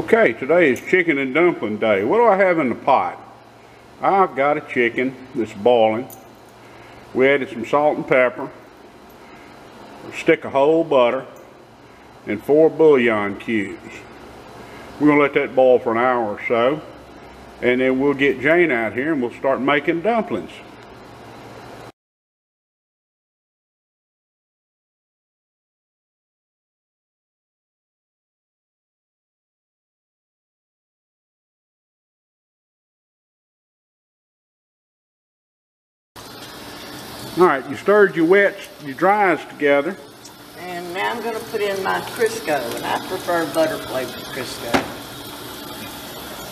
Okay, today is chicken and dumpling day. What do I have in the pot? I've got a chicken that's boiling. We added some salt and pepper, a stick of whole butter, and four bouillon cubes. We're gonna let that boil for an hour or so, and then we'll get Jane out here and we'll start making dumplings. All right, you stirred your wets, your dries together. And now I'm going to put in my Crisco, and I prefer butter flavored Crisco.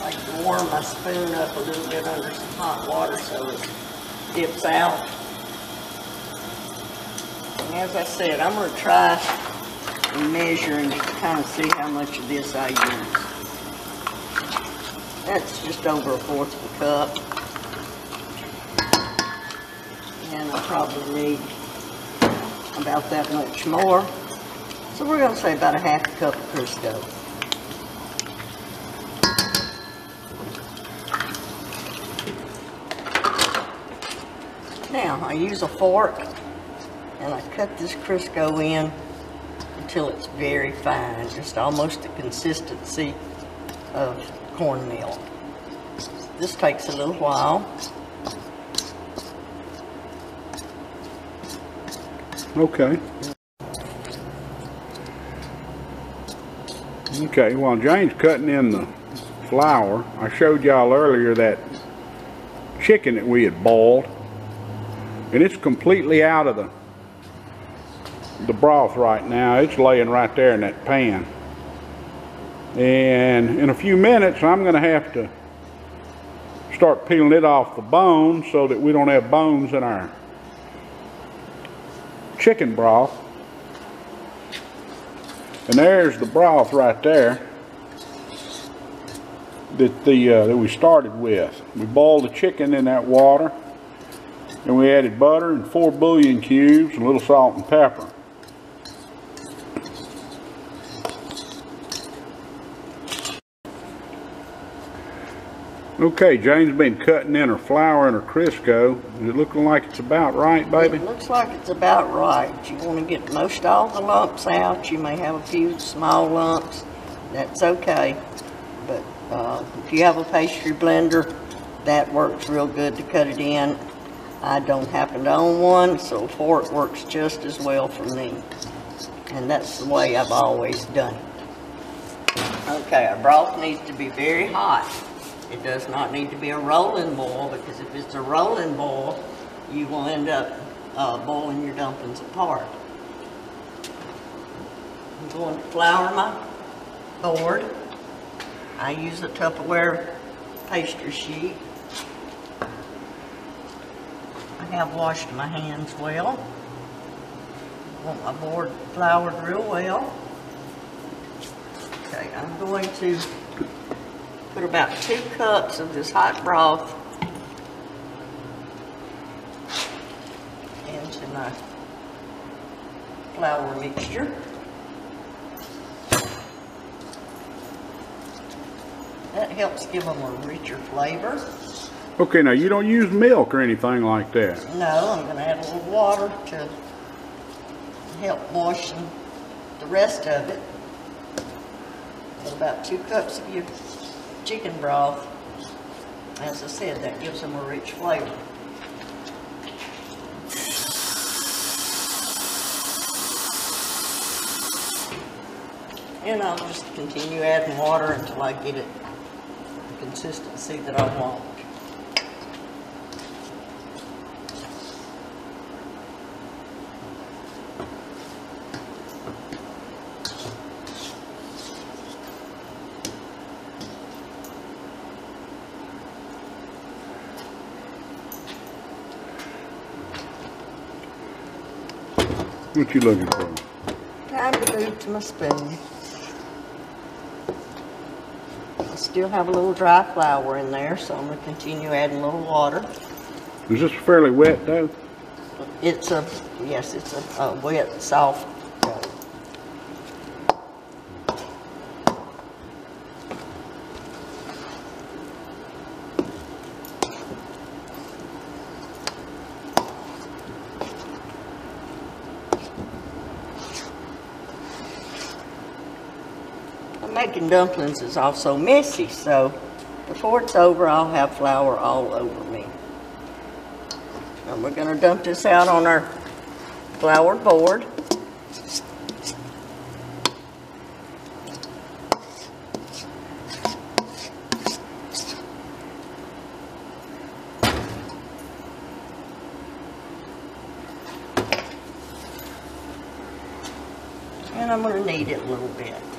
I like to warm my spoon up a little bit under some hot water so it dips out. And as I said, I'm going to try and measure and kind of see how much of this I use. That's just over a fourth of a cup. And I probably need about that much more. So we're going to say about a half a cup of Crisco. Now, I use a fork and I cut this Crisco in until it's very fine, just almost the consistency of cornmeal. This takes a little while. Okay. Okay, while Jane's cutting in the flour, I showed y'all earlier that chicken that we had boiled. And it's completely out of the the broth right now. It's laying right there in that pan. And in a few minutes, I'm going to have to start peeling it off the bone so that we don't have bones in our chicken broth. And there's the broth right there that the uh, that we started with. We boiled the chicken in that water, and we added butter and four bouillon cubes, a little salt and pepper. Okay, Jane's been cutting in her flour and her Crisco. Is it looking like it's about right, baby? It looks like it's about right. You want to get most all the lumps out. You may have a few small lumps. That's okay. But uh, if you have a pastry blender, that works real good to cut it in. I don't happen to own one, so a fork works just as well for me. And that's the way I've always done it. Okay, our broth needs to be very hot. It does not need to be a rolling boil because if it's a rolling boil, you will end up uh, boiling your dumplings apart. I'm going to flour my board. I use a Tupperware pastry sheet. I have washed my hands well. Want my board floured real well. Okay, I'm going to put about two cups of this hot broth into my flour mixture. That helps give them a richer flavor. Okay, now you don't use milk or anything like that. No, I'm going to add a little water to help moisten the rest of it. About two cups of your chicken broth. As I said, that gives them a rich flavor. And I'll just continue adding water until I get it the consistency that I want. What you looking for? Time to move to my spoon. I still have a little dry flour in there, so I'm going to continue adding a little water. Is this fairly wet though? It's a, yes, it's a, a wet, soft dough. Making dumplings is also messy, so before it's over, I'll have flour all over me. And we're gonna dump this out on our floured board. And I'm gonna knead it a little bit.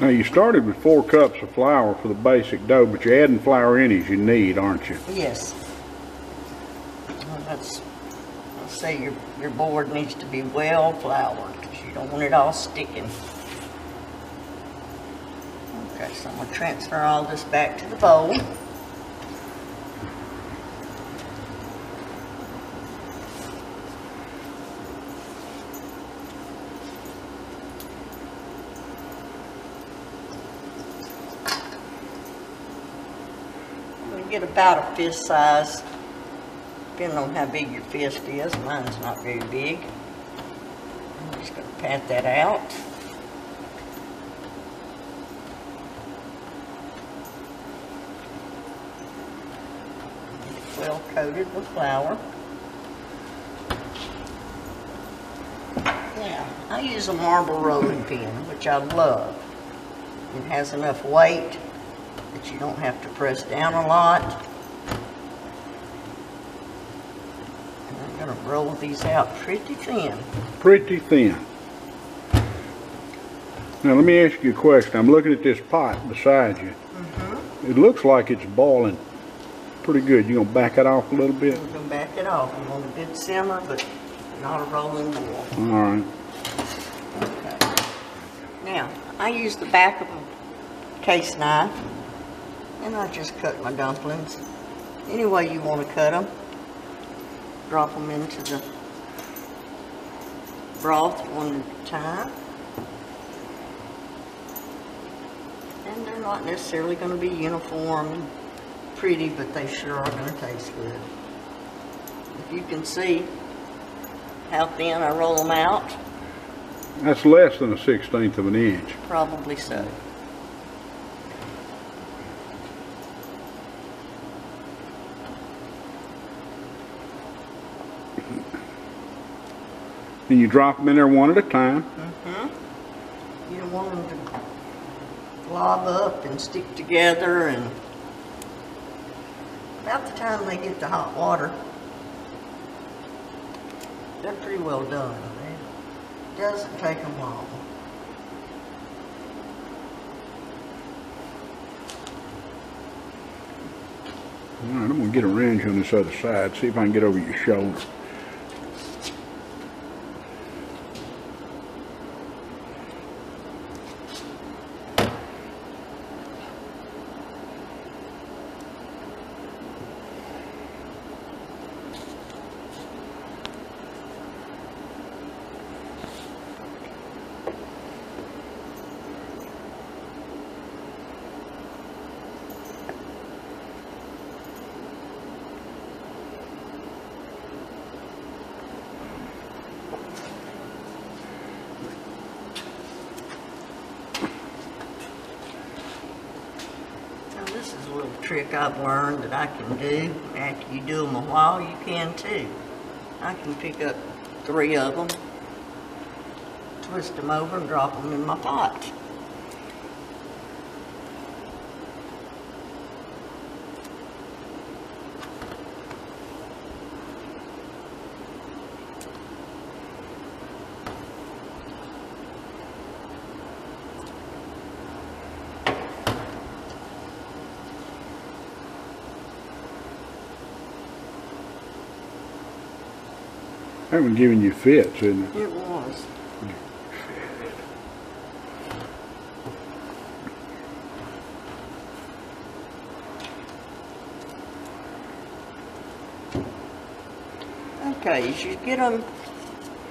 Now, you started with four cups of flour for the basic dough, but you're adding flour in as you need, aren't you? Yes. I'll say your, your board needs to be well floured, because you don't want it all sticking. Okay, so I'm gonna transfer all this back to the bowl. Get about a fist size, depending on how big your fist is. Mine's not very big. I'm just gonna pat that out. Well coated with flour. Now, I use a marble rolling pin, which I love. It has enough weight that you don't have to press down a lot. And I'm gonna roll these out pretty thin. Pretty thin. Now, let me ask you a question. I'm looking at this pot beside you. Mm-hmm. It looks like it's boiling pretty good. You gonna back it off a little bit? We're gonna back it off. I'm on a good simmer, but not a rolling boil. All right. Okay. Now, I use the back of a case knife, and I just cut my dumplings. Any way you want to cut them. Drop them into the broth one at a time. And they're not necessarily going to be uniform and pretty, but they sure are going to taste good. If you can see how thin I roll them out, That's less than a sixteenth of an inch. Probably so. And you drop them in there one at a time. Mm-hmm. You don't want them to glob up and stick together and about the time they get to hot water, they're pretty well done. It doesn't take them long. All right, I'm gonna get a you on this other side, see if I can get over your shoulder. Now this is a little trick I've learned that I can do. After you do them a while, you can too. I can pick up three of them, twist them over and drop them in my pot. That one giving you fits, isn't it? It was. Okay, you get them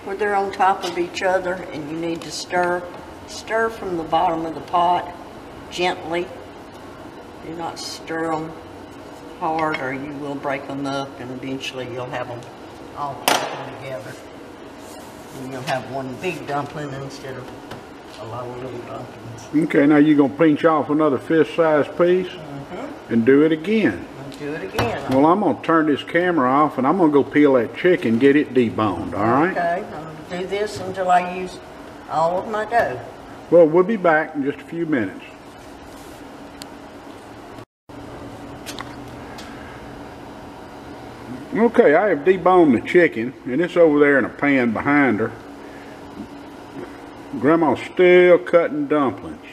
where they're on top of each other and you need to stir, stir from the bottom of the pot gently. Do not stir them hard or you will break them up and eventually you'll have them all them together. And you'll have one big dumpling instead of a lot of little dumplings. Okay, now you're gonna pinch off another fist-sized piece mm-hmm. and do it again. Do it again. Well, I'm gonna turn this camera off and I'm gonna go peel that chicken, get it deboned, all right? Okay, I'm gonna do this until I use all of my dough. Well, we'll be back in just a few minutes. Okay, I have deboned the chicken, and it's over there in a pan behind her. Grandma's still cutting dumplings.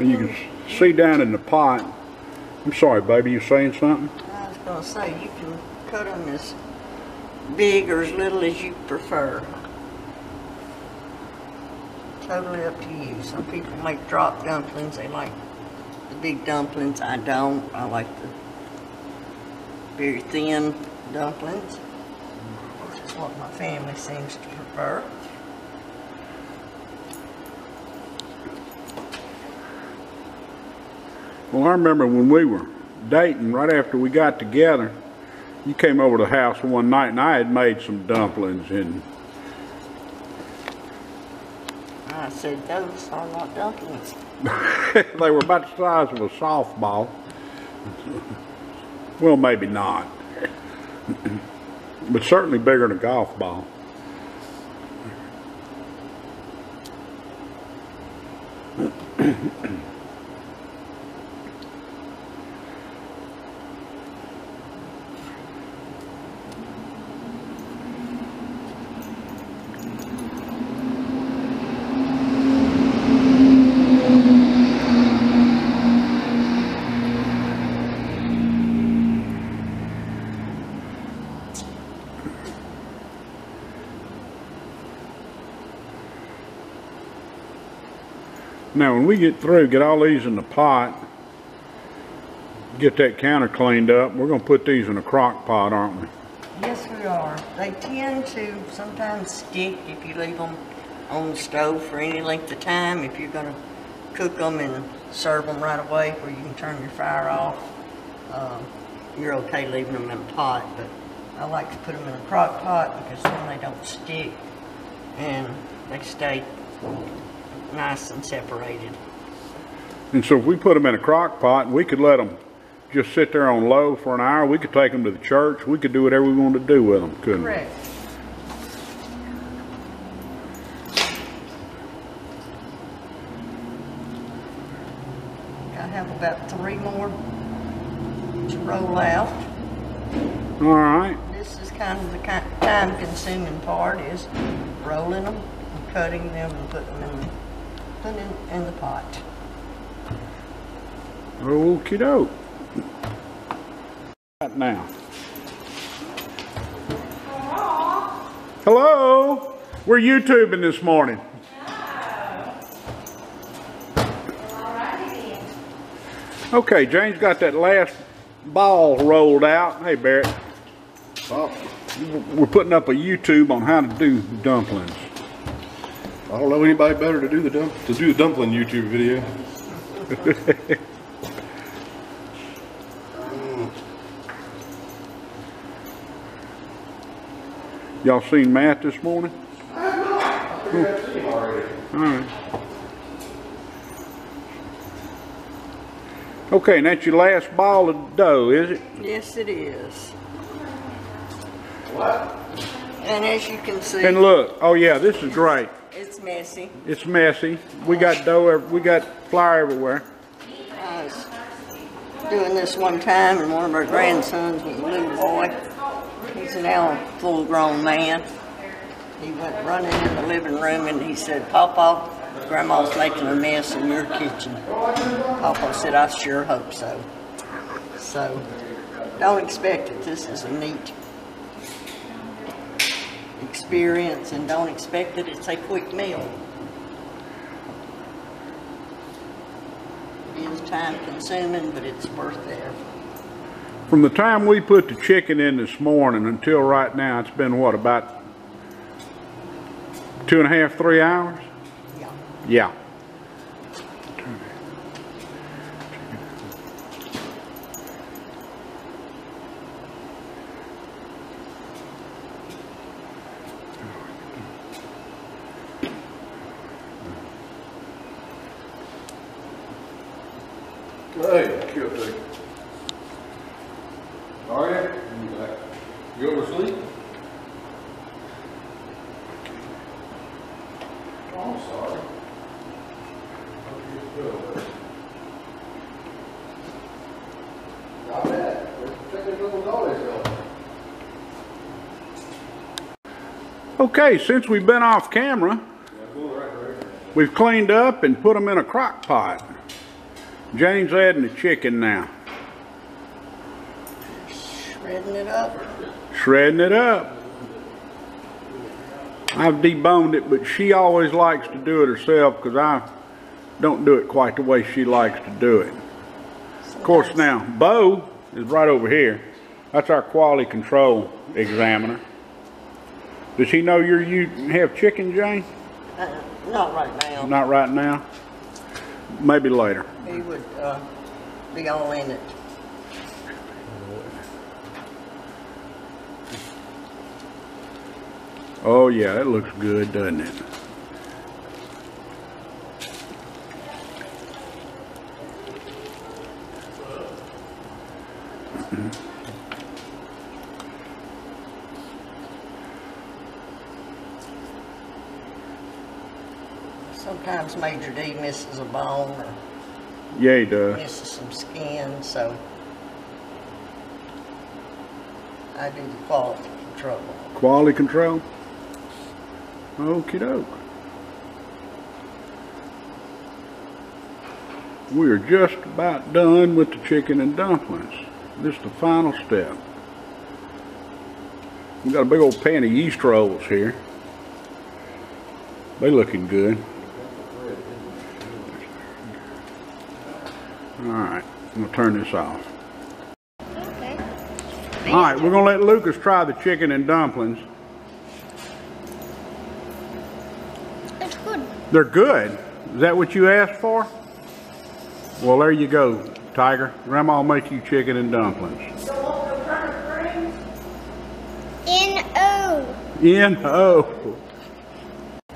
And you can see down in the pot. I'm sorry, baby, you saying something? I was gonna say, you can cut them as big or as little as you prefer. Totally up to you. Some people make drop dumplings, they like the big dumplings, I don't. I like the very thin dumplings, which is what my family seems to prefer. Well, I remember when we were dating, right after we got together, you came over to the house one night and I had made some dumplings and I said, those are not dumplings. they were about the size of a softball. Well, maybe not. but certainly bigger than a golf ball. Now, when we get through, get all these in the pot, get that counter cleaned up, we're gonna put these in a crock pot, aren't we? Yes, we are. They tend to sometimes stick if you leave them on the stove for any length of time. If you're gonna cook them and serve them right away where you can turn your fire off, um, you're okay leaving them in a pot, but I like to put them in a crock pot because then they don't stick and they stay nice and separated. And so if we put them in a crock pot, we could let them just sit there on low for an hour. We could take them to the church. We could do whatever we wanted to do with them, couldn't we? Correct. I have about three more to roll out. All right. This is kind of the time-consuming part is rolling them, and cutting them, and putting them in, in, in the pot. Okie doke. Right now. Hello. Hello. We're YouTubing this morning. Okay, James got that last ball rolled out. Hey, Barrett. Well, We're putting up a YouTube on how to do dumplings. I don't know anybody better to do the dump to do the dumpling YouTube video. Y'all seen Matt this morning? All right. Okay, and that's your last ball of dough, is it? Yes, it is. And as you can see, And look, oh yeah, this is great. It's messy. It's messy. We got dough, we got flour everywhere. I was doing this one time, and one of our grandsons was a little boy. He's now a full-grown man. He went running in the living room and he said, Papa, Grandma's making a mess in your kitchen. Papa said, I sure hope so. So, don't expect it. This is a neat experience, and don't expect that it's a quick meal. It is time consuming, but it's worth it. From the time we put the chicken in this morning until right now, it's been what, about two and a half, three hours? Yeah. Yeah. Hey, chill, take. All right, you back. You oversleep? Oh, I'm sorry. I bet. Take a little noise though. Okay, since we've been off camera, we've cleaned up and put them in a crock pot. Jane's adding the chicken now, Shredding it up. Shredding it up. I've deboned it, but she always likes to do it herself because I don't do it quite the way she likes to do it. Of course, now, Bo is right over here. That's our quality control examiner. Does he know you're, you have chicken, Jane? Uh, Not right now. Not right now. Maybe later. He would, uh, be all in it. Oh yeah, that looks good, doesn't it? Sometimes Major D misses a bone or Yeah, he does. misses some skin, so I do the quality control. Quality control. Okie doke. We are just about done with the chicken and dumplings. This is the final step. We got a big old pan of yeast rolls here. They looking good. Alright, I'm gonna turn this off. Okay. Alright, we're gonna let Lucas try the chicken and dumplings. It's good. They're good. Is that what you asked for? Well, there you go, Tiger. Grandma will make you chicken and dumplings. N O. N O.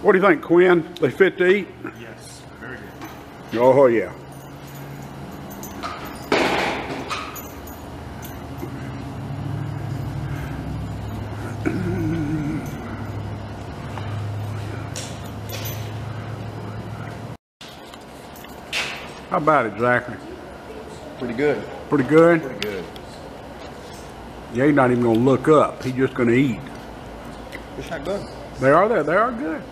What do you think, Quinn? They fit to eat? Yes, very good. Oh, yeah. How about it, Zachary? Pretty good. Pretty good? Pretty good. Yeah, he's not even gonna look up. He's just gonna eat. It's not good. They are there. They are good.